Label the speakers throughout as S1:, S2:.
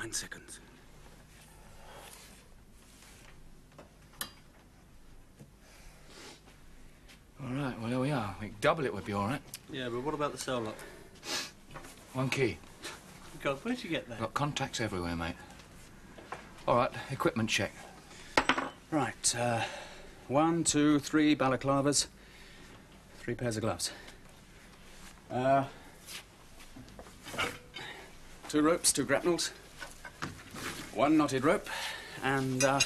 S1: Ten seconds.
S2: All right, well, here we are. We could double it would be all right.
S1: Yeah, but what about the cell lock?
S2: One key.
S1: God, where'd you get that?
S2: Got contacts everywhere, mate. All right, equipment check.
S1: Right, uh, one, two, three balaclavas, three pairs of gloves. Uh, two ropes, two grapnels, one knotted rope, and uh,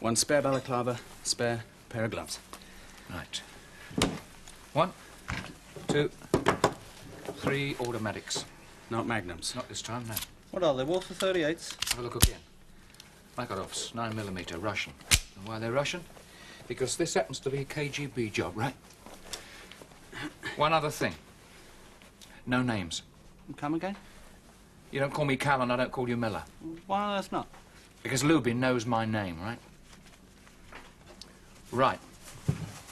S1: one spare balaclava, spare pair of gloves.
S2: Right. One, two, three automatics.
S1: Not magnums.
S2: Not this time, no.
S1: What are they, Walther 38s?
S2: Have a look again. Makarovs, 9 millimeter, Russian. And why they're Russian? Because this happens to be a KGB job, right? One other thing. No names.
S1: Come again?
S2: You don't call me Cal and I don't call you Miller.
S1: Why on earth not?
S2: Because Lubin knows my name, right? Right.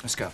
S2: Let's go.